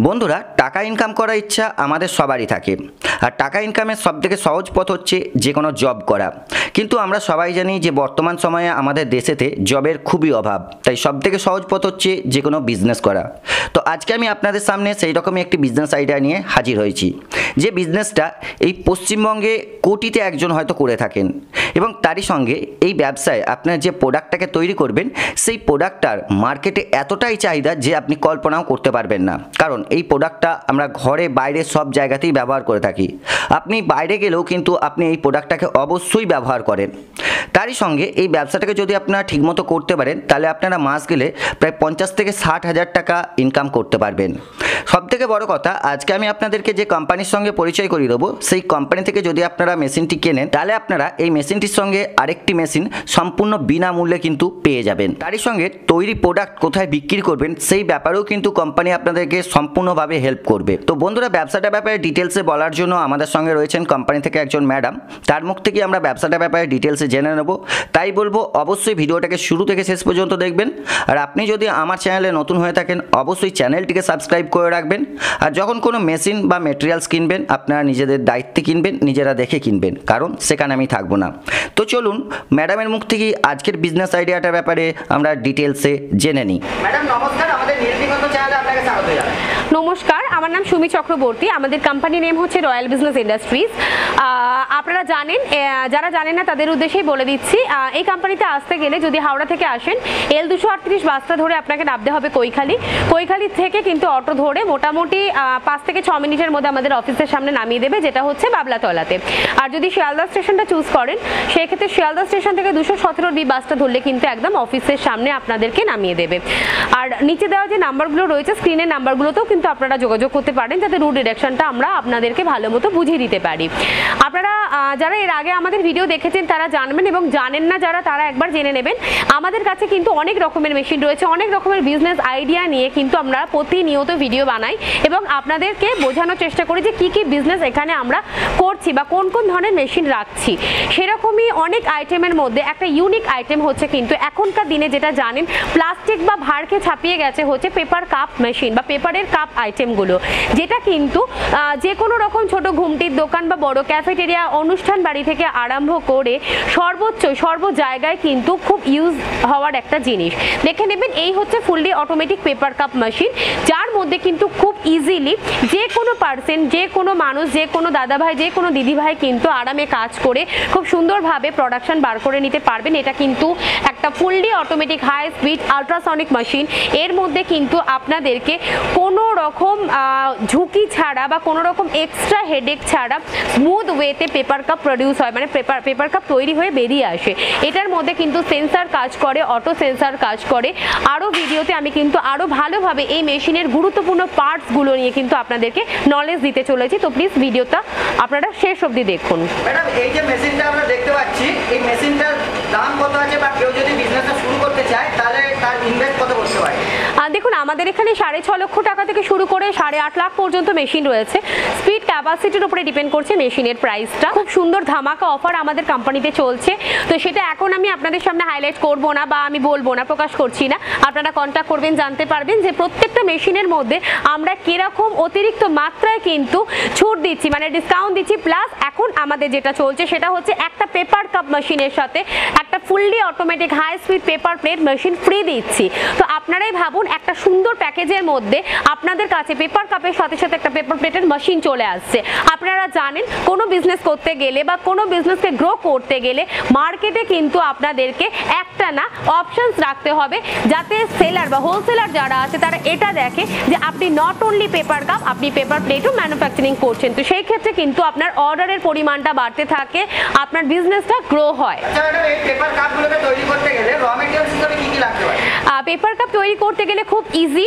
বন্ধুরা, টাকা ইনকাম করার ইচ্ছা আমাদের সবারই থাকে। আর টাকা ইনকামের সবথেকে সহজ পথ হচ্ছে যে কোনো জব করা। কিন্তু আমরা সবাই জানি যে বর্তমান সময়ে আমাদের দেশেতে জবের খুবই অভাব, তাই সবথেকে সহজ পথ হচ্ছে যে কোনো বিজনেস করা। তো আজকে আমি আপনাদের সামনে সেই রকমই একটি বিজনেস আইডিয়া নিয়ে হাজির হয়েছি, যে বিজনেসটা এই পশ্চিমবঙ্গে কোটিতে একজন হয়তো করে থাকেন এবং তারই সঙ্গে এই ব্যবসায় আপনার যে প্রোডাক্টটাকে তৈরি করবেন, সেই প্রোডাক্টটার মার্কেটে এতটাই চাহিদা যে আপনি কল্পনাও করতে পারবেন না। কারণ এই প্রোডাক্টটা আমরা ঘরে, বাইরে সব জায়গাতেই ব্যবহার করে থাকি। আপনি বাইরে গেলেও কিন্তু আপনি এই প্রোডাক্টটাকে অবশ্যই ব্যবহার করেন। তারই সঙ্গে এই ব্যবসাটাকে যদি আপনারা ঠিকমতো করতে পারেন, তাহলে আপনারা মাস গেলে প্রায় পঞ্চাশ থেকে ষাট হাজার টাকা ইনকাম করতে পারবেন। সব থেকে বড় কথা, আজকে আমি আপনাদেরকে যে কোম্পানির সঙ্গে পরিচয় করিয়ে দেবো, সেই কোম্পানি থেকে যদি আপনারা মেশিনটি কেনেন, তাহলে আপনারা এই মেশিনটির সঙ্গে আরেকটি মেশিন সম্পূর্ণ বিনামূল্যে কিন্তু পেয়ে যাবেন। তারই সঙ্গে তৈরি প্রোডাক্ট কোথায় বিক্রি করবেন, সেই ব্যাপারেও কিন্তু কোম্পানি আপনাদেরকে সম্পূর্ণভাবে হেল্প করবে। তো বন্ধুরা ব্যবসাটার ব্যাপারে ডিটেলসে বলার জন্য আমাদের সঙ্গে রয়েছেন কোম্পানি থেকে একজন ম্যাডাম তার মুখ থেকে আমরা ব্যবসাটার ব্যাপারে ডিটেলসে জেনে নেব। তাই বলব, অবশ্যই ভিডিওটাকে শুরু থেকে শেষ পর্যন্ত দেখবেন। আর আপনি যদি আমার চ্যানেলে নতুন হয়ে থাকেন, অবশ্যই চ্যানেলটিকে সাবস্ক্রাইব করে রাখবেন। আর যখন কোনো মেশিন বা মেটেরিয়ালস কিনবেন, আপনারা নিজেদের দায়িত্বে কিনবেন, নিজেরা দেখে কিনবেন, কারণ সেখানে আমি থাকব না। তো চলুন, ম্যাডামের মুখ থেকে আজকের বিজনেস আইডিয়াটার ব্যাপারে আমরা ডিটেলসে জেনে নিই। ম্যাডাম, নমস্কার, আমাদের নীলদিগন্ত চ্যানেলে আপনাকে স্বাগত জানাই। নমস্কার, আমার নাম সুমি চক্রবর্তী। আমাদের কোম্পানি নেম হচ্ছে রয়্যাল বিজনেস ইন্ডাস্ট্রিজ আপনারা জানেন যারা জানেন না, তাদের উদ্দেশ্যেই বলে দিচ্ছি এই কোম্পানিতে আসতে গেলে যদি হাওড়া থেকে আসেন, এল দুশো আটত্রিশ বাসটা ধরে আপনাকে নামতে হবে কৈখালি। কৈখালি থেকে কিন্তু অটো ধরে মোটামুটি পাঁচ থেকে ছ মিনিটের মধ্যে আমাদের অফিসের সামনে নামিয়ে দেবে, যেটা হচ্ছে বাবলাতলাতে। আর যদি শিয়ালদা স্টেশনটা চুজ করেন, সেক্ষেত্রে শিয়ালদা স্টেশন থেকে দুশো সতেরো বি বাসটা ধরলে কিন্তু একদম অফিসের সামনে আপনাদেরকে নামিয়ে দেবে। আর নিচে দেওয়া যে নাম্বারগুলো রয়েছে স্ক্রিনের নাম্বারগুলোতেও কিন্তু আপনারা যোগাযোগ করতে পারেন যাতে রুট ডিরেকশনটা আমরা আপনাদেরকে ভালো মতো বুঝিয়ে দিতে পারি। আপনারা যারা এর আগে আমাদের ভিডিও দেখেছেন তারা জানবেন এবং জানেন না যারা, তারা একবার জেনে নেবেন। আমাদের কাছে কিন্তু অনেক রকমের মেশিন রয়েছে, অনেক রকমের বিজনেস আইডিয়া নিয়ে কিন্তু আমরা প্রতিনিয়ত ভিডিও বানাই এবং আপনাদেরকে বোঝানোর চেষ্টা করি যে কি কি বিজনেস এখানে আমরা করছি বা কোন কোন ধরনের মেশিন রাখছি। সেরকমই অনেক আইটেমের মধ্যে একটা ইউনিক আইটেম হচ্ছে কিন্তু এখনকার দিনে যেটা জানেন প্লাস্টিক বা ভারকে ছাপিয়ে গেছে হচ্ছে পেপার কাপ মেশিন বা পেপারের কাপ আইটেমগুলো যেটা কিন্তু যে কোনো রকম ছোট ঘুমটির দোকান বা বড় ক্যাফেটেরিয়া অনুষ্ঠান বাড়ি থেকে আরম্ভ করে সর্বোচ্চ, সর্ব জায়গায় কিন্তু খুব ইউজ হওয়ার একটা জিনিস। দেখে নেবেন, এই হচ্ছে fully automatic paper cup machine যার মধ্যে কিন্তু খুব ইজিলি যে কোনো পার্সেন যে কোনো মানুষ যে কোনো দাদাভাই যে কোনো দিদিভাই কিন্তু আরামে কাজ করে খুব সুন্দরভাবে প্রোডাকশন বার করে নিতে পারবেন। এটা কিন্তু একটা fully automatic high speed ultrasonic machine এর মধ্যে কিন্তু আপনাদেরকে কোনো রকম ঝুঁকি ছাড়া বা কোনো রকম এক্সট্রা হেডেক ছাড়া স্মুথ ওয়েতে পেপার কাপ প্রডিউস হয় মানে পেপার পেপার কাপ তৈরি হয়ে বেরিয়ে আসে। এটার মধ্যে কিন্তু সেন্সার কাজ করে অটো সেন্সার কাজ করে। আরও ভিডিওতে আমি কিন্তু আরও ভালোভাবে এই মেশিনের গুরুত্বপূর্ণ পার্টসগুলো নিয়ে কিন্তু আপনাদেরকে নলেজ দিতে চলেছি। তো প্লিজ ভিডিওটা আপনারা শেষ অবধি দেখুন। ম্যাডাম, এই যে মেশিনটা আমরা দেখতে পাচ্ছি, এই মেশিনটার দাম কত আছে? বা কেউ যদি বিজনেসটা শুরু করতে চায়, তাহলে দেখুন, আমাদের এখানে সাড়ে ছ লক্ষ টাকা থেকে শুরু করে সাড়ে আট লাখ পর্যন্ত মেশিন রয়েছে। স্পিড ক্যাপাসিটির উপরে ডিপেন্ড করছে মেশিনের প্রাইসটা খুব সুন্দর ধামাকা অফার আমাদের কোম্পানিতে চলছে। তো সেটা এখন আমি আপনাদের সামনে হাইলাইট করব না বা আমি বলব না, প্রকাশ করছি না। আপনারা কন্ট্যাক্ট করবেন, জানতে পারবেন যে প্রত্যেকটা মেশিনের মধ্যে আমরা কীরকম অতিরিক্ত মাত্রায় কিন্তু ছুট দিচ্ছি মানে ডিসকাউন্ট দিচ্ছি। প্লাস এখন আমাদের যেটা চলছে, সেটা হচ্ছে একটা পেপার কাপ মেশিনের সাথে একটা fully automatic high speed paper plate machine free দিচ্ছি। তো আপনারাই ভাবুন, একটা সুন্দর প্যাকেজের মধ্যে আপনাদের কাছে পেপার কাপের সাথে সাথে একটা পেপার প্লেটের মেশিন চলে আসছে। আপনারা জানেন, কোনো বিজনেস করতে গেলে বা কোনো বিজনেসকে গ্রো করতে গেলে মার্কেটে কিন্তু আপনাদেরকে একটা না অপশনস রাখতে হবে, যাতে সেলার বা হোলসেলার যারা আছে তারা এটা দেখে যে আপনি নট অনলি পেপার কাপ আপনি পেপার প্লেটও ম্যানুফ্যাকচারিং করছেন। তো সেই ক্ষেত্রে কিন্তু আপনার অর্ডারের পরিমাণটা বাড়তে থাকে, আপনার বিজনেসটা গ্রো হয়। আচ্ছা পেপার কাপগুলোকে তৈরি করতে গেলে র মেটেরিয়ালস হিসেবে কি কি লাগতে পারে? পেপার কাপ তৈরি করতে গেলে খুব ইজি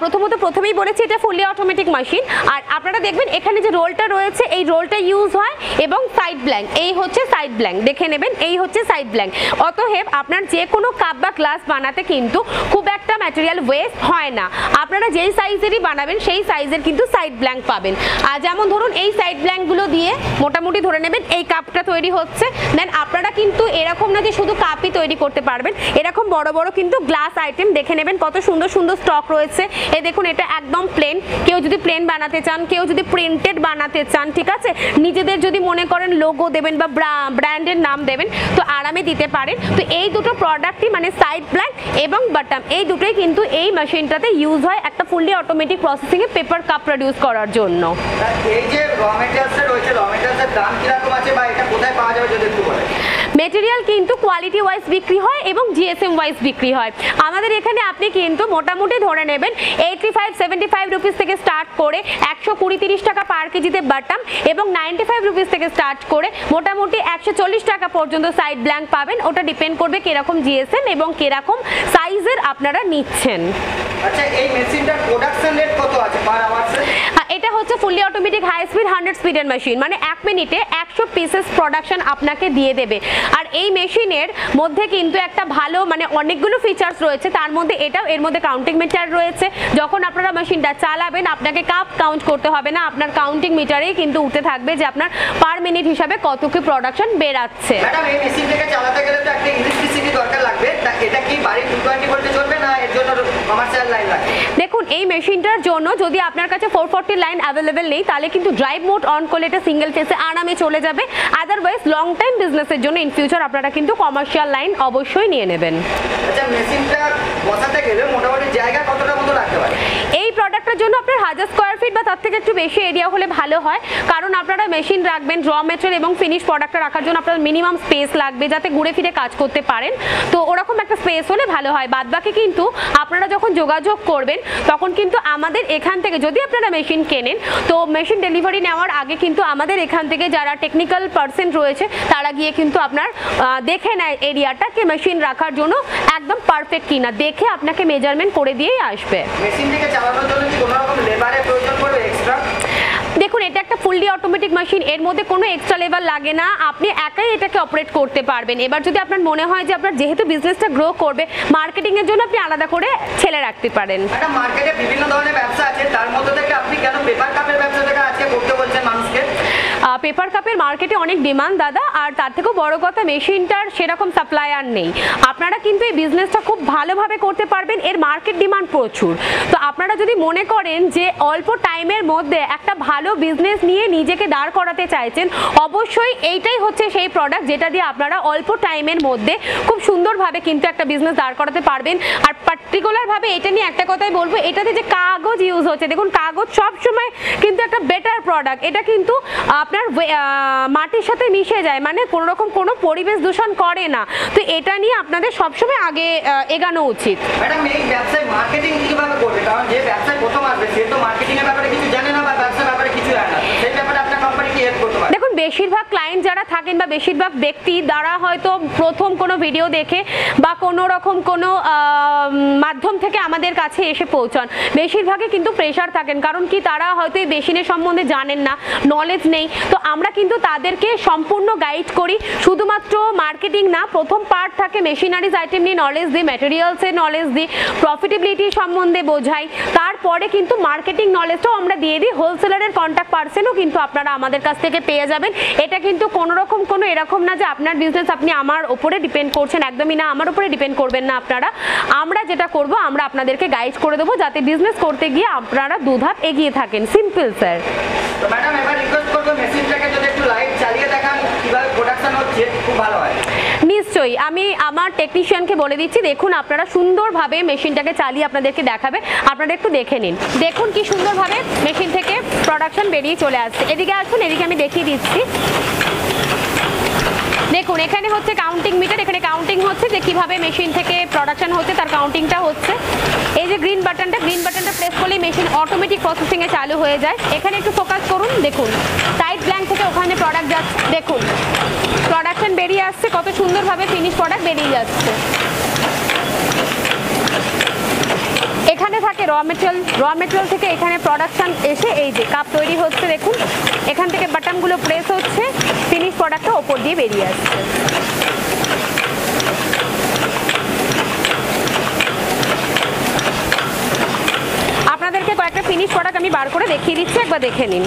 প্রথমত প্রথমেই বলেছি, এটা ফুললি অটোমেটিক মেশিন আর আপনারা দেখবেন, এখানে যে রোলটা রয়েছে, এই রোলটা ইউজ হয় এবং সাইড ব্ল্যাঙ্ক এই হচ্ছে সাইড ব্ল্যাঙ্ক দেখে নেবেন, এই হচ্ছে সাইড ব্ল্যাঙ্ক অতএব, আপনার যে কোনো কাপ বা গ্লাস বানাতে কিন্তু খুব একটা ম্যাটেরিয়াল ওয়েস্ট হয় না। আপনারা যেই সাইজেরই বানাবেন, সেই সাইজের কিন্তু সাইড ব্ল্যাঙ্ক পাবেন। আর যেমন ধরুন, এই সাইড ব্ল্যাঙ্কগুলো দিয়ে মোটামুটি ধরে নেবেন, এই কাপটা তৈরি হচ্ছে। দেন আপনারা কিন্তু এরকম না যে শুধু কাপই তৈরি করতে পারবেন, এরকম বড় বড় কিন্তু গ্লাস আইটেম দেখে নেবেন কত সুন্দর সুন্দর স্টক রয়েছে। এ দেখুন, এটা একদম প্লেন কেউ যদি প্লেন বানাতে চান, কেউ যদি প্রিন্টেড বানাতে চান, ঠিক আছে? নিজেদের যদি মনে করেন লোগো দেবেন বা ব্র্যান্ডের নাম দেবেন, তো আরামে দিতে পারেন। তো এই দুটো প্রোডাক্টই মানে সাইড ব্ল্যাক এবং বাটাম এই দুটোই কিন্তু এই মেশিনটাতে ইউজ হয় একটা ফুললি অটোমেটিক প্রসেসিংয়ে পেপার কাপ প্রডিউস করার জন্য। এই যে রয়েছে দাম কীরকম আছে বা এটা কোথায় পাওয়া যাবে যদি একটু বলেন? মেটেরিয়াল কিন্তু কোয়ালিটি ওয়াইজ বিক্রি হয় এবং জিএসএম ওয়াইজ বিক্রি হয়। আমাদের এখানে আপনি কিন্তু মোটামুটি ধরে নেবেন eighty five seventy five rupees থেকে স্টার্ট করে একশো কুড়ি তিরিশ টাকা পার কেজিতে বাটাম এবং নাইনটি ফাইভ রুপিস থেকে স্টার্ট করে মোটামুটি একশো চল্লিশ টাকা পর্যন্ত সাইড ব্ল্যাঙ্ক পাবেন। ওটা ডিপেন্ড করবে কীরকম জিএসএম এবং কীরকম সাইজের আপনারা নিচ্ছেন। আচ্ছা এই মেশিনটার প্রোডাকশন রেট কত আছে? পার আওয়ার্সে এটা হচ্ছে fully automatic high speed hundred স্পিডের মেশিন মানে এক মিনিটে একশো পিসেস প্রোডাকশন আপনাকে দিয়ে দেবে। আর এই মেশিনের মধ্যে কিন্তু একটা ভালো মানে অনেকগুলো ফিচার্স রয়েছে। তার মধ্যে এটাও এর মধ্যে কাউন্টিং মিটার রয়েছে। যখন আপনারা মেশিনটা চালাবেন আপনাকে কাপ কাউন্ট করতে হবে না। আপনার কাউন্টিং মিটারেই কিন্তু উঠতে থাকবে যে আপনার পার মিনিট হিসাবে কত কি প্রোডাকশন বেরাচ্ছে ম্যাডাম এই মেশিনটাকে চালাতে গেলে তো একটা ইলেকট্রিসিটি দরকার লাগবে। এটা কি বাড়ির টু ভোল্টে চলবে না এর জন্য কমার্শিয়াল লাইন লাগবে? দেখুন এই মেশিনটার জন্য যদি আপনার কাছে ফোর ফোরটি লাইন অ্যাভেলেবেল নেই তাহলে কিন্তু ড্রাইভ মোড অন করলে এটা সিঙ্গেল ফেসে আরামে চলে যাবে। আদারওয়াইজ লং টাইম বিজনেসের জন্য ইন ফিউচার আপনারা কিন্তু কমার্শিয়াল লাইন অবশ্যই নিয়ে নেবেন। আচ্ছা মেশিনটা বসাতে গেলে মোটামুটি জায়গা কতটা মতো রাখতে পারে? প্রোডাক্টটার জন্য আপনার হাজার স্কোয়ার ফিট বা তার থেকে একটু বেশি এরিয়া হলে ভালো হয়। কারণ আপনারা মেশিন রাখবেন র মেটেরিয়াল এবং ফিনিশ প্রোডাক্টটা রাখার জন্য আপনার মিনিমাম স্পেস লাগবে যাতে ঘুরে ফিরে কাজ করতে পারেন। তো ওরকম একটা স্পেস হলে ভালো হয়। বাদ বাকি কিন্তু আপনারা যখন যোগাযোগ করবেন, তখন কিন্তু আমাদের এখান থেকে যদি আপনারা মেশিন কেনেন, তো মেশিন ডেলিভারি নেওয়ার আগে কিন্তু আমাদের এখান থেকে যারা টেকনিক্যাল পার্সন রয়েছে, তারা গিয়ে কিন্তু আপনার দেখে নেয় এরিয়াটাকে মেশিন রাখার জন্য একদম পারফেক্ট কিনা। দেখে আপনাকে মেজারমেন্ট করে দিয়েই আসবে। মেশিনটিকে চালানোর জন্য কি কোনো রকম লেবারের প্রয়োজন পড়বে এক্সট্রা দেখুন এটা একটা ফুললি অটোমেটিক মেশিন এর মধ্যে কোনো এক্সট্রা লেবার লাগে না। আপনি একাই এটাকে অপারেট করতে পারবেন। এবার যদি আপনার মনে হয় যে আপনার যেহেতু বিজনেসটা গ্রো করবে মার্কেটিংয়ের জন্য আপনি আলাদা করে ছেলে রাখতে পারেন। মার্কেটে বিভিন্ন ধরনের ব্যবসা আছে তার মধ্যে থেকে আপনি কেন পেপার কাপের ব্যবসাটাকে আজকে করতে বলছেন মানুষকে পেপার কাপের মার্কেটে অনেক ডিমান্ড, দাদা, আর তার থেকেও বড় কথা, মেশিনটার সেরকম সাপ্লায়ার নেই। আপনারা কিন্তু এই বিজনেসটা খুব ভালোভাবে করতে পারবেন, এর মার্কেট ডিমান্ড প্রচুর। তো আপনারা যদি মনে করেন যে অল্প টাইমের মধ্যে একটা ভালো বিজনেস নিয়ে নিজেকে দাঁড় করাতে চাইছেন, অবশ্যই এইটাই হচ্ছে সেই প্রোডাক্ট যেটা দিয়ে আপনারা অল্প টাইমের মধ্যে খুব সুন্দরভাবে কিন্তু একটা বিজনেস দাঁড় করাতে পারবেন। আর পার্টিকুলারভাবে এটা নিয়ে একটা কথাই বলব, এটাতে যে কাগজ ইউজ হচ্ছে, দেখুন, কাগজ সবসময় কিন্তু একটা বেটার প্রোডাক্ট এটা কিন্তু আপনার মাটির সাথে মিশে যায় মানে কোনো রকম কোনো পরিবেশ দূষণ করে না। তো এটা নিয়ে আপনাদের সবসময় আগে এগানো উচিত। ম্যাডাম ব্যবসায় মার্কেটিং কীভাবে করবে? কারণ যে ব্যবসায় প্রথম আসবে, সে তো মার্কেটিং ব্যাপারে কিছু জানে না বা ব্যবসার ব্যাপারে কিছু জানে না সেই ব্যাপারে আপনার কোম্পানি কি হেল্প করতে পারে দেখুন বেশিরভাগ ক্লায়েন্ট যারা থাকেন বা বেশিরভাগ ব্যক্তি দ্বারা হয়তো প্রথম কোনো ভিডিও দেখে বা কোনো রকম কোনো মাধ্যম থেকে আমাদের কাছে এসে পৌঁছান। বেশিরভাগই কিন্তু প্রেশার থাকেন, কারণ কি তারা হয়তো এই মেশিনের সম্বন্ধে জানেন না নলেজ নেই। তো আমরা কিন্তু তাদেরকে সম্পূর্ণ গাইড করি। শুধুমাত্র মার্কেটিং না, প্রথম পার্ট থাকে মেশিনারিজ আইটেম নিয়ে নলেজ দিই ম্যাটেরিয়ালসের নলেজ দিই প্রফিটেবিলিটি সম্বন্ধে বোঝাই। তারপরে কিন্তু মার্কেটিং নলেজটাও আমরা দিয়ে দিই। হোলসেলারের কন্ট্যাক্ট পার্সেনও কিন্তু আপনারা আমাদের কাছ থেকে পেয়ে যাবেন। এটা কিন্তু কোনো রকম কোনো এরকম না যে আপনার বিজনেস আপনি আমার ওপরে ডিপেন্ড করছেন, একদমই না। আমার ওপরে ডিপেন্ড করবেন না আপনারা। আমরা যেটা করব, আমরা আপনাদেরকে গাইড করে দেবো যাতে বিজনেস করতে গিয়ে আপনারা দুধাপ এগিয়ে থাকেন। সিম্পল স্যার ম্যাডাম রিকোয়েস্ট করব মেশিনটাকে যদি একটু লাইট চালিয়ে দেখান, কীভাবে প্রোডাকশন হচ্ছে, খুব ভালো হয়। নিশ্চয়ই। আমি আমার টেকনিশিয়ানকে বলে দিচ্ছি, দেখুন আপনারা সুন্দরভাবে মেশিনটাকে চালিয়ে আপনাদেরকে দেখাবে। আপনারা একটু দেখে নিন। দেখুন কি সুন্দরভাবে মেশিন থেকে প্রোডাকশন বেরিয়ে চলে আসছে। এদিকে আসুন, এদিকে আমি দেখিয়ে দিচ্ছি। দেখুন, এখানে হচ্ছে কাউন্টিং মিটার এখানে কাউন্টিং হচ্ছে যে কীভাবে মেশিন থেকে প্রোডাকশন হচ্ছে, তার কাউন্টিংটা হচ্ছে। এই যে গ্রিন বাটনটা গ্রিন বাটনটা প্রেস করলেই মেশিন অটোমেটিক প্রসেসিংয়ে চালু হয়ে যায়। এখানে একটু ফোকাস করুন, দেখুন। সাইড ব্ল্যাঙ্ক থেকে ওখানে প্রোডাক্ট যাচ্ছে, দেখুন প্রোডাকশন বেরিয়ে আসছে কত সুন্দরভাবে ফিনিশ প্রোডাক্ট বেরিয়ে যাচ্ছে। এখানে থাকে র মেটেরিয়াল র মেটেরিয়াল থেকে এখানে প্রোডাকশন এসে এই যে কাপ তৈরি হচ্ছে, দেখুন। এখান থেকে বাটনগুলো প্রেস হচ্ছে ফিনিশ প্রোডাক্টটা ওপর দিয়ে বেরিয়ে আসছে। আপনাদেরকে কয়েকটা ফিনিশ প্রোডাক্ট আমি বার করে দেখিয়ে দিচ্ছি, একবার দেখে নিন।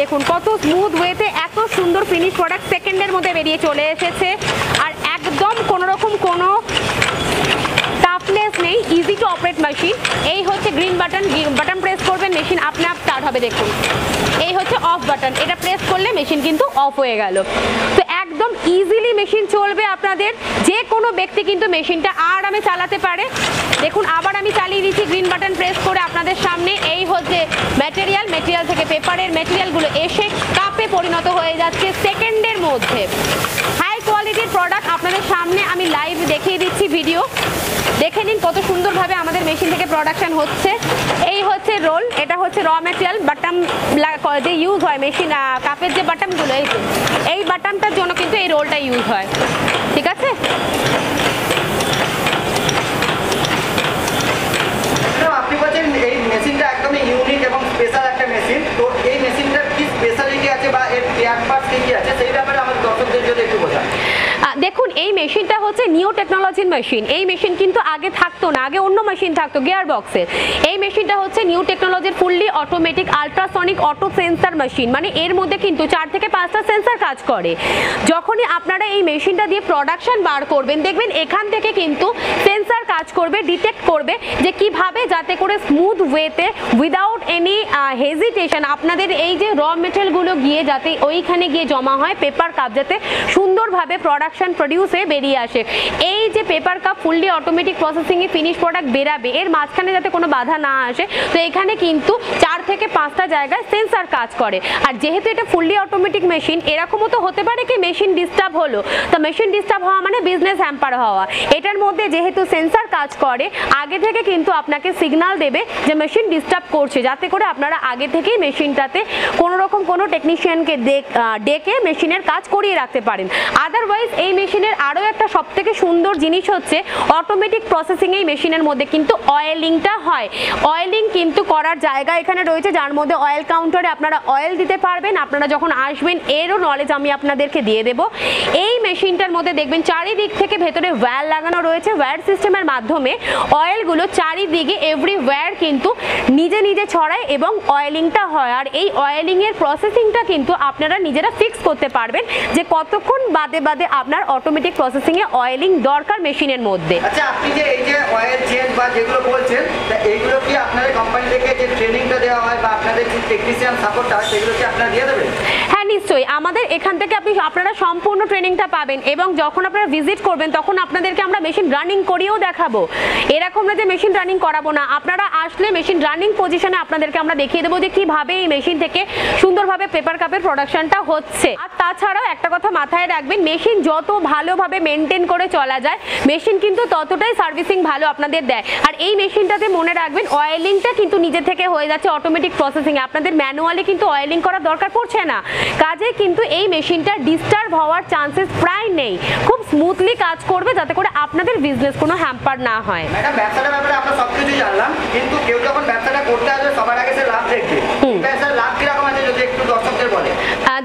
দেখুন, কত স্মুথ ওয়েতে সুন্দর ফিনিশ প্রোডাক্ট সেকেন্ডের মধ্যে বেরিয়ে চলে এসেছে। আর একদম কোনোরকম কোনো টাফনেস নেই ইজি টু অপারেট মেশিন এই হচ্ছে গ্রিন বাটন বাটন প্রেস করবেন মেশিন আপনি আপ স্টার্ট হবে, দেখুন। এই হচ্ছে অফ বাটন এটা প্রেস করলে মেশিন কিন্তু অফ হয়ে গেল। তো একদম ইজিলি মেশিন চলবে আপনাদের, যে কোনো ব্যক্তি কিন্তু মেশিনটা আরামে চালাতে পারে। দেখুন, আবার আমি চালিয়ে দিচ্ছি গ্রিন বাটন প্রেস করে আপনাদের সামনে। এই হচ্ছে ম্যাটেরিয়াল ম্যাটেরিয়াল থেকে পেপারের ম্যাটেরিয়ালগুলো এসে কাপে পরিণত হয়ে যাচ্ছে সেকেন্ডের মধ্যে। হাই কোয়ালিটির প্রোডাক্ট আপনাদের সামনে আমি লাইভ দেখিয়ে দিচ্ছি ভিডিও দেখে নিন কত সুন্দরভাবে আমাদের মেশিন থেকে প্রোডাকশন হচ্ছে। এই হচ্ছে রোল এটা হচ্ছে র ম্যাটেরিয়াল বাটাম যে ইউজ হয় মেশিন কাপের যে বাটামগুলো এই এই বাটামটার জন্য কিন্তু এই রোলটা ইউজ হয়। ঠিক আছে ম্যাডাম, আপনি বলছেন এই মেশিনটা একদমই ইউনিক এবং স্পেশাল একটা মেশিন তো এই মেশিনটার কি স্পেশালিটি আছে বা এর পেয়ার পার্টস কি কি আছে সেই ব্যাপারে আমাদের দর্শকদের যদি একটু বোঝান আহ, দেখুন এই মেশিনটা হচ্ছে নিউ টেকনোলজির মেশিন। এই মেশিন কিন্তু আগে থাকতো না, আগে অন্য মেশিন থাকতো গিয়ার বক্সের এই মেশিনটা হচ্ছে নিউ টেকনোলজির fully automatic ultrasonic auto sensor machine. মানে এর মধ্যে কিন্তু চার থেকে পাঁচটা সেন্সার কাজ করে। যখনই আপনারা এই মেশিনটা দিয়ে প্রোডাকশন বার করবেন, দেখবেন এখান থেকে কিন্তু সেন্সার কাজ করবে ডিটেক্ট করবে যে কীভাবে যাতে করে স্মুথ ওয়েতে উইদাউট এনি হেজিটেশন আপনাদের এই যে র মেটেরিয়ালগুলো গিয়ে যাতে ওইখানে গিয়ে জমা হয় পেপার কাপ যাতে সুন্দরভাবে প্রোডাকশন প্রডিউস হয়ে বেরিয়ে আসে। এই যে পেপার কাপ ফুললি অটোমেটিক প্রসেসিংয়ে ফিনিশ প্রোডাক্ট বেরাবে, এর মাঝখানে যাতে কোনো বাধা না আসে, তো এখানে কিন্তু চার থেকে পাঁচটা জায়গায় সেন্সার কাজ করে। আর যেহেতু এটা ফুললি অটোমেটিক মেশিন এরকমও তো হতে পারে কি মেশিন ডিস্টার্ব হলো? তো মেশিন ডিস্টার্ব হওয়া মানে বিজনেস হ্যাম্পার হওয়া। এটার মধ্যে যেহেতু সেন্সার কাজ করে, আগে থেকে কিন্তু আপনাকে সিগন্যাল দেবে যে মেশিন ডিস্টার্ব করছে, যাতে করে আপনারা আগে থেকেই মেশিনটাতে কোনো রকম কোনো টেকনিশিয়ানকে ডেকে মেশিনের কাজ করিয়ে রাখতে পারেন। আদারওয়াইজ এই মেশিনের আরও একটা সব থেকে সুন্দর জিনিস হচ্ছে অটোমেটিক প্রসেসিং এই মেশিনের মধ্যে কিন্তু অয়েলিংটা হয়। অয়েলিং কিন্তু করার জায়গা এখানে রয়েছে, যার মধ্যে অয়েল কাউন্টারে আপনারা অয়েল দিতে পারবেন। আপনারা যখন আসবেন, এরও নলেজ আমি আপনাদেরকে দিয়ে দেব। এই মেশিনটার মধ্যে দেখবেন, চারিদিক থেকে ভেতরে ওয়্যার লাগানো রয়েছে। ওয়্যার সিস্টেমের মাধ্যমে অয়েলগুলো চারিদিকে এভরি ওয়্যার কিন্তু নিজে নিজে ছড়ায় এবং অয়েলিংটা হয়। আর এই অয়েলিংয়ের প্রসেসিংটা কিন্তু আপনারা নিজেরা ফিক্স করতে পারবেন যে কতক্ষণ বাদে বাদে আপনার অটোমেটিক প্রসেসিংয়ে অয়েলিং দরকার মেশিনের মধ্যে। আচ্ছা আপনি যে এই যে অয়েল চেঞ্জ বা যেগুলো বলছেন, তা এইগুলো কি আপনাদের কোম্পানি থেকে যে ট্রেনিংটা দেওয়া হয় বা আপনাদের যে টেকনিশিয়ান সাপোর্টটা সেগুলো কি আপনারা দিয়ে দেবেন? নিশ্চয়ই। আমাদের এখান থেকে আপনি আপনারা সম্পূর্ণ ট্রেনিংটা পাবেন এবং যখন আপনারা ভিজিট করবেন, তখন আপনাদেরকে আমরা মেশিন রানিং করিয়েও দেখাবো। এরকম না যে মেশিন রানিং করাবো না। আপনারা আসলে মেশিন রানিং পজিশনে আপনাদেরকে আমরা দেখিয়ে দেবো যে কীভাবে এই মেশিন থেকে সুন্দরভাবে পেপার কাপের প্রোডাকশনটা হচ্ছে। আর তাছাড়াও একটা কথা মাথায় রাখবেন মেশিন যত ভালোভাবে মেনটেন করে চলা যায় মেশিন কিন্তু ততটাই সার্ভিসিং ভালো আপনাদের দেয়। আর এই মেশিনটাতে মনে রাখবেন অয়েলিংটা কিন্তু নিজে থেকে হয়ে যাচ্ছে অটোমেটিক প্রসেসিং আপনাদের ম্যানুয়ালি কিন্তু অয়েলিং করার দরকার পড়ছে না। কাজে কিন্তু এই মেশিনটা ডিস্টার্ব হওয়ার চান্সেস প্রায় নেই। খুব স্মুথলি কাজ করবে যাতে করে আপনাদের বিজনেস কোনো হ্যাম্পার না হয়। ম্যাডাম ব্যবসাটার ব্যাপারে আমরা সব কিছু জানলাম কিন্তু কেউ যখন ব্যবসাটা করতে আসবে সবার আগে সে লাভ দেখবে। লাভ কীরকম আছে যদি একটু দর্শকদের বলে?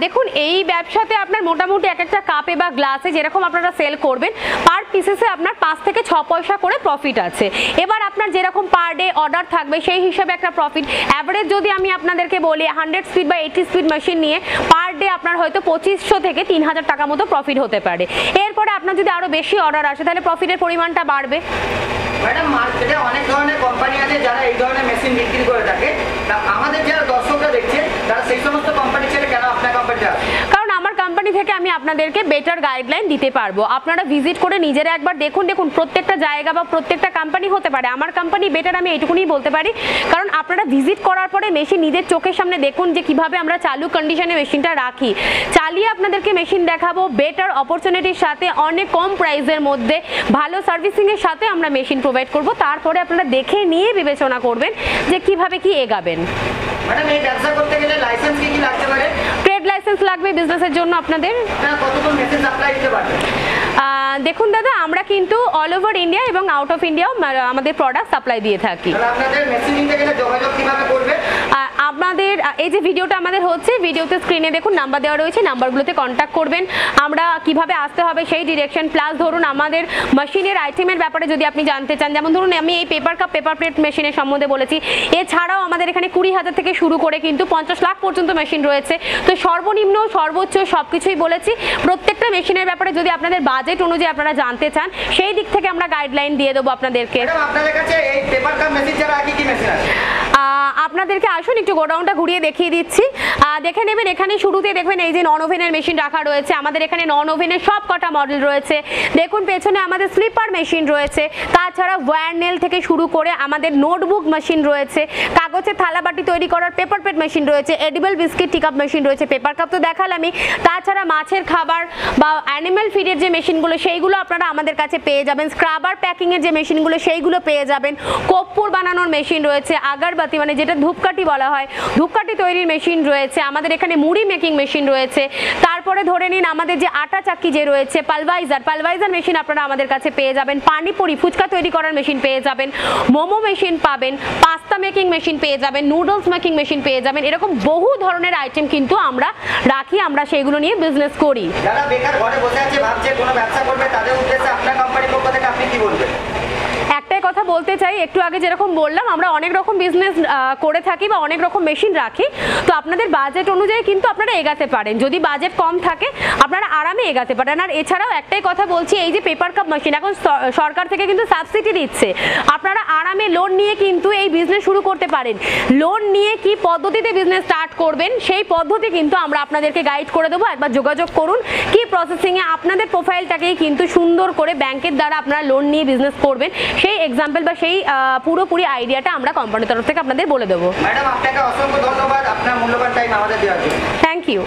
দেখুন এই ব্যবসাতে আপনার মোটামুটি এক একটা কাপে বা গ্লাসে যেরকম আপনারা সেল করবেন পার পিসেসে আপনার পাঁচ থেকে ছ পয়সা করে প্রফিট আছে। এবার আপনার যেরকম পার ডে অর্ডার থাকবে সেই হিসাবে একটা প্রফিট অ্যাভারেজ যদি আমি আপনাদেরকে বলি হান্ড্রেড স্পিড বা এইটি স্পিড মেশিন নিয়ে পার আপনার হয়তো পঁচিশশো থেকে তিন হাজার টাকা মতো প্রফিট হতে পারে। এরপরে আপনার যদি আরও বেশি অর্ডার আসে, তাহলে প্রফিটের পরিমাণটা বাড়বে। ম্যাডাম মার্কেটে অনেক ধরনের কোম্পানি আছে যারা এই ধরনের মেশিন বিক্রি করে থাকে। আমাদের যারা দর্শকরা দেখছে, তারা সেই সমস্ত কোম্পানি ছেড়ে কেন আপনার কোম্পানিতে আসে কারণ আমার থেকে আমি আপনাদেরকে বেটার গাইডলাইন দিতে পারব। আপনারা ভিজিট করে নিজেরা একবার দেখুন দেখুন প্রত্যেকটা জায়গা বা প্রত্যেকটা কোম্পানি হতে পারে। আমার কোম্পানি বেটার আমি এইটুকুনি বলতে পারি। কারণ আপনারা ভিজিট করার পরে মেশিন নিজের চোখের সামনে দেখুন যে কীভাবে আমরা চালু কন্ডিশনে মেশিনটা রাখি। চালিয়ে আপনাদেরকে মেশিন দেখাবো বেটার অপরচুনিটির সাথে, অনেক কম প্রাইসের মধ্যে, ভালো সার্ভিসিংয়ের সাথে আমরা মেশিন প্রোভাইড করব। তারপরে আপনারা দেখে নিয়ে বিবেচনা করবেন যে কীভাবে কি এগাবেন। ম্যাডাম, এই ব্যবসা করতে গেলে লাইসেন্স লাগতে পারে? লাইসেন্স লাগবে বিজনেসের জন্য আপনাদের? আহ, দেখুন দাদা আমরা কিন্তু অল ওভার ইন্ডিয়া এবং আউট অফ ইন্ডিয়াও আমাদের প্রোডাক্ট সাপ্লাই দিয়ে থাকি। আপনাদের এই যে ভিডিওটা আমাদের হচ্ছে ভিডিওতে স্ক্রিনে দেখুন নাম্বার দেওয়া রয়েছে নাম্বারগুলোতে কন্ট্যাক্ট করবেন। আমরা কীভাবে আসতে হবে সেই ডিরেকশন প্লাস ধরুন আমাদের মেশিনের আইটেমের ব্যাপারে যদি আপনি জানতে চান যেমন ধরুন আমি এই পেপার কাপ পেপার প্লেট মেশিনের সম্বন্ধে বলেছি। এছাড়াও আমাদের এখানে কুড়ি হাজার থেকে শুরু করে কিন্তু পঞ্চাশ লাখ পর্যন্ত মেশিন রয়েছে। তো সর্বনিম্ন সর্বোচ্চ সব কিছুই বলেছি। প্রত্যেকটা মেশিনের ব্যাপারে যদি আপনাদের বাজেট অনুযায়ী আপনারা জানতে চান সেই দিক থেকে আমরা গাইডলাইন দিয়ে দেবো আপনাদেরকে। আপনাদের কাছে এই পেপার কাপ মেশিন ছাড়া কি কি মেশিন আছে? আপনাদেরকে আসুন একটু গোডাউনটা ঘুরিয়ে দেখিয়ে দিচ্ছি। দেখে নেবেন এখানে শুরুতে দেখবেন এই যে নন ওভেনের মেশিন রাখা রয়েছে। আমাদের এখানে নন ওভেনের সব কটা মডেল রয়েছে। দেখুন, পেছনে আমাদের স্লিপার মেশিন রয়েছে। তাছাড়া ওয়্যারনেল থেকে শুরু করে আমাদের নোটবুক মেশিন রয়েছে। কাগজের থালাবাটি তৈরি করার পেপার প্লেট মেশিন রয়েছে। এডিবল বিস্কিট টিকাপ মেশিন রয়েছে। পেপার কাপ তো দেখালামই। তাছাড়া মাছের খাবার বা অ্যানিম্যাল ফিডের যে মেশিনগুলো সেইগুলো আপনারা আমাদের কাছে পেয়ে যাবেন। স্ক্রাবার প্যাকিংয়ের যে মেশিনগুলো সেইগুলো পেয়ে যাবেন। কর্পূর বানানোর মেশিন রয়েছে। আগারবাতি মানে যেটা ধূপকাঠি বলা হয়। ধূপকাঠি তৈরির মেশিন রয়েছে, আমাদের এখানে মুড়ি মেকিং মেশিন রয়েছে। তারপরে ধরে নিন, আমাদের যে আটা চাক্কি যে রয়েছে পালভাইজার পালভাইজার মেশিন আপনারা আমাদের কাছে পেয়ে যাবেন। পানিপুরি, ফুচকা তৈরি করার মেশিন পেয়ে যাবেন। মোমো মেশিন পাবেন পাস্তা মেকিং মেশিন পেয়ে যাবেন নুডলস মেকিং মেশিন পেয়ে যাবেন। এরকম বহু ধরনের আইটেম কিন্তু আমরা রাখি, আমরা সেগুলো নিয়ে বিজনেস করি। যারা বেকার ঘরে বসে আছে, ভাবছে কোনো ব্যবসা করবে, তাদের উদ্দেশ্যে আপনার কোম্পানির পক্ষ থেকে আপনি কি বলবেন? কথা বলতে চাই, একটু আগে যেরকম বললাম, আমরা অনেক রকম বিজনেস করে থাকি বা অনেক রকম মেশিন রাখি। তো আপনাদের বাজেট অনুযায়ী কিন্তু আপনারা এগাতে পারেন। যদি বাজেট কম থাকে, আপনারা আরামে এগাতে পারেন। আর এছাড়াও একটাই কথা বলছি, এই যে পেপার কাপ মেশিন এখন সরকার থেকে কিন্তু সাবসিডি দিচ্ছে। আপনারা আরামে লোন নিয়ে কিন্তু এই বিজনেস শুরু করতে পারেন। লোন নিয়ে কি পদ্ধতিতে বিজনেস স্টার্ট করবেন, সেই পদ্ধতি কিন্তু আমরা আপনাদেরকে গাইড করে দেবো। একবার যোগাযোগ করুন, কি প্রসেসিংয়ে আপনাদের প্রোফাইলটাকেই কিন্তু সুন্দর করে ব্যাংকের দ্বারা আপনারা লোন নিয়ে বিজনেস করবেন। সেই এক্সাম্পল বা সেই পুরোপুরি আইডিয়াটা আমরা কোম্পানির তরফ থেকে আপনাদের বলে দেবো। ম্যাডাম আপনাকে অসংখ্য ধন্যবাদ। আপনার মূল্যবান টাইম আমাদের দেওয়ার জন্য। Thank you